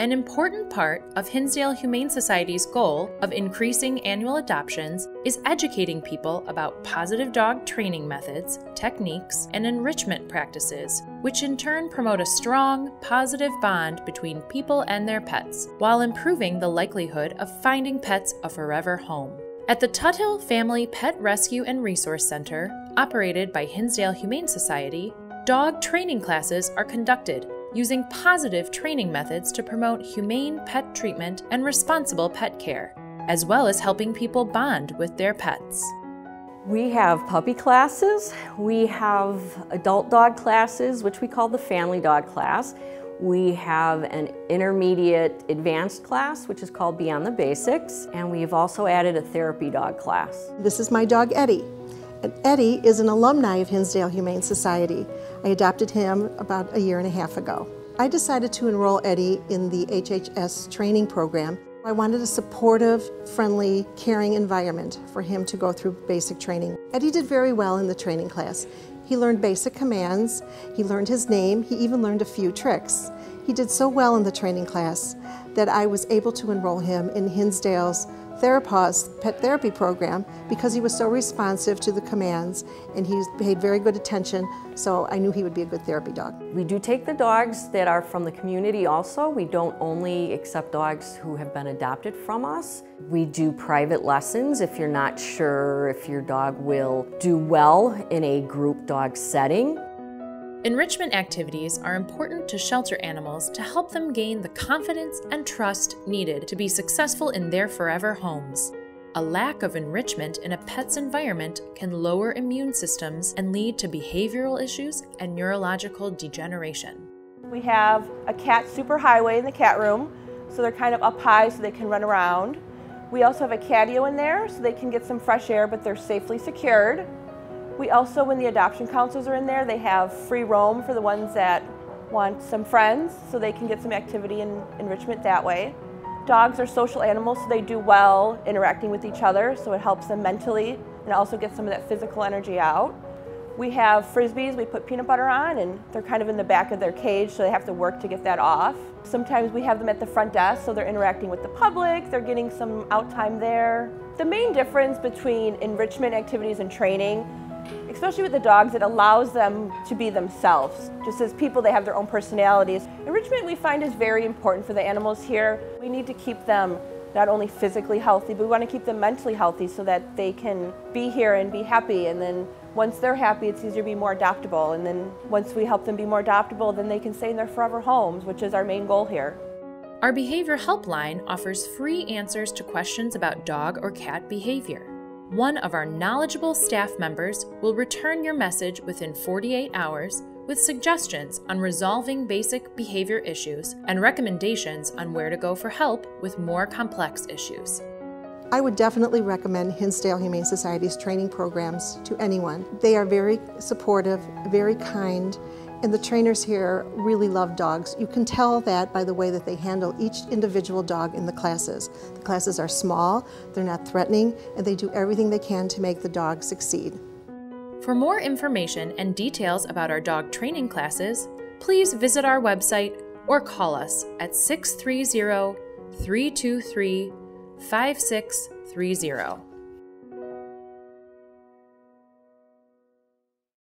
An important part of Hinsdale Humane Society's goal of increasing annual adoptions is educating people about positive dog training methods, techniques, and enrichment practices, which in turn promote a strong, positive bond between people and their pets, while improving the likelihood of finding pets a forever home. At the Tuthill Family Pet Rescue and Resource Center, operated by Hinsdale Humane Society, dog training classes are conducted using positive training methods to promote humane pet treatment and responsible pet care, as well as helping people bond with their pets. We have puppy classes, we have adult dog classes, which we call the family dog class. We have an intermediate advanced class, which is called Beyond the Basics, and we've also added a therapy dog class. This is my dog Eddie. Eddie is an alumni of Hinsdale Humane Society. I adopted him about a year and a half ago. I decided to enroll Eddie in the HHS training program. I wanted a supportive, friendly, caring environment for him to go through basic training. Eddie did very well in the training class. He learned basic commands, he learned his name, he even learned a few tricks. He did so well in the training class that I was able to enroll him in Hinsdale's TheraPaws pet therapy program because he was so responsive to the commands and he paid very good attention, so I knew he would be a good therapy dog. We do take the dogs that are from the community also. We don't only accept dogs who have been adopted from us. We do private lessons if you're not sure if your dog will do well in a group dog setting. Enrichment activities are important to shelter animals to help them gain the confidence and trust needed to be successful in their forever homes. A lack of enrichment in a pet's environment can lower immune systems and lead to behavioral issues and neurological degeneration. We have a cat superhighway in the cat room, so they're kind of up high so they can run around. We also have a catio in there so they can get some fresh air but they're safely secured. We also, when the adoption counselors are in there, they have free roam for the ones that want some friends so they can get some activity and enrichment that way. Dogs are social animals, so they do well interacting with each other, so it helps them mentally and also gets some of that physical energy out. We have frisbees we put peanut butter on and they're kind of in the back of their cage so they have to work to get that off. Sometimes we have them at the front desk so they're interacting with the public, they're getting some out time there. The main difference between enrichment activities and training especially with the dogs, it allows them to be themselves. Just as people, they have their own personalities. Enrichment we find is very important for the animals here. We need to keep them not only physically healthy, but we want to keep them mentally healthy so that they can be here and be happy. And then once they're happy, it's easier to be more adaptable. And then once we help them be more adaptable, then they can stay in their forever homes, which is our main goal here. Our Behavior Helpline offers free answers to questions about dog or cat behavior. One of our knowledgeable staff members will return your message within 48 hours with suggestions on resolving basic behavior issues and recommendations on where to go for help with more complex issues. I would definitely recommend Hinsdale Humane Society's training programs to anyone. They are very supportive, very kind, and the trainers here really love dogs. You can tell that by the way that they handle each individual dog in the classes. The classes are small, they're not threatening, and they do everything they can to make the dog succeed. For more information and details about our dog training classes, please visit our website or call us at 630 323 5630.